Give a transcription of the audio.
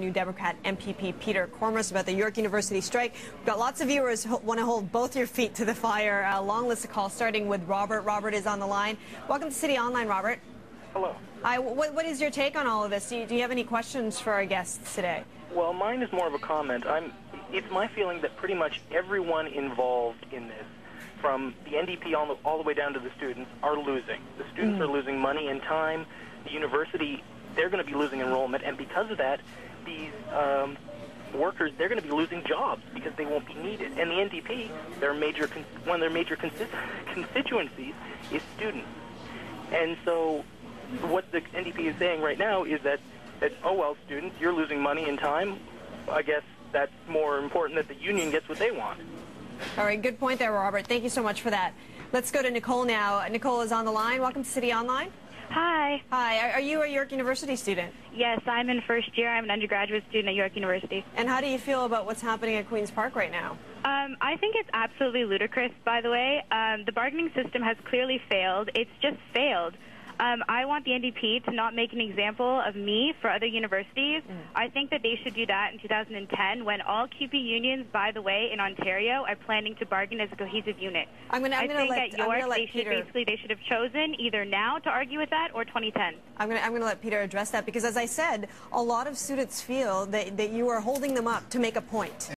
New Democrat MPP Peter Kormos about the York University strike. We've got lots of viewers who want to hold both your feet to the fire. A long list of calls starting with Robert. Robert is on the line. Welcome to City Online, Robert. Hello. Hi, what, what is your take on all of this? Do you, do you have any questions for our guests today? Well, mine is more of a comment. I'm, it's my feeling that pretty much everyone involved in this, from the NDP all the, all the way down to the students, are losing. The students Mm. are losing money and time. The university, they're going to be losing enrollment, and because of that, these um, workers, they're going to be losing jobs because they won't be needed. And the NDP, their major one of their major consti- constituencies is students. And so, what the NDP is saying right now is that, that oh well, students, you're losing money and time. I guess that's more important that the union gets what they want. All right, good point there, Robert. Thank you so much for that. Let's go to Nicole now. Nicole is on the line. Welcome to City Online. Hi. Hi, are, you a York University student? Yes, I'm in first year. I'm an undergraduate student at York University. And how do you feel about what's happening at Queen's Park right now? Um, I think it's absolutely ludicrous, by the way. Um, the bargaining system has clearly failed. It's just failed. Um, I want the NDP to not make an example of me for other universities. I think that they should do that in 2010 when all CUPE unions, by the way, in Ontario are planning to bargain as a cohesive unit. I'm gonna- I'm I think let- at York let they should basically they should have chosen either now to argue with that or 2010. I'm going to I'm going to let Peter address that because, as I said, a lot of students feel that, that you are holding them up to make a point.